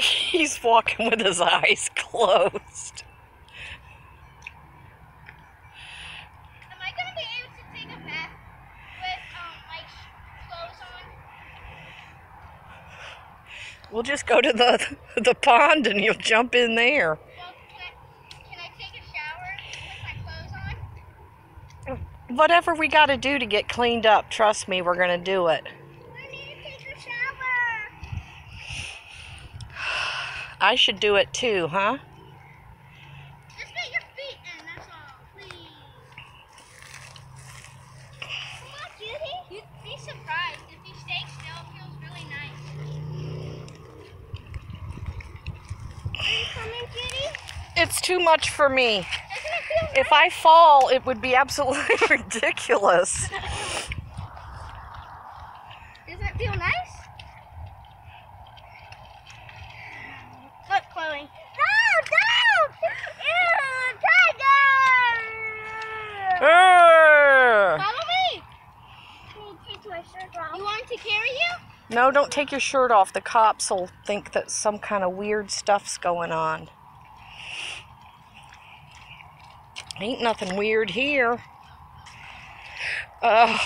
He's walking with his eyes closed. Am I gonna be able to take a bath with um like clothes on? We'll just go to the the pond and you'll jump in there. Well, can I, can I take a shower with my clothes on? Whatever we got to do to get cleaned up, trust me, we're going to do it. I need to take a shower. I should do it too, huh? Just get your feet in, that's all, please. Come on, cutie. You'd be surprised if you stay still. It feels really nice. Are you coming, cutie? It's too much for me. Doesn't it feel If I fall, it would be absolutely ridiculous. Does it feel nice? Look, Chloe. No, don't! Ew, Follow me. You take my shirt off? You want to carry you? No, don't take your shirt off. The cops will think that some kind of weird stuff's going on. Ain't nothing weird here. Ugh.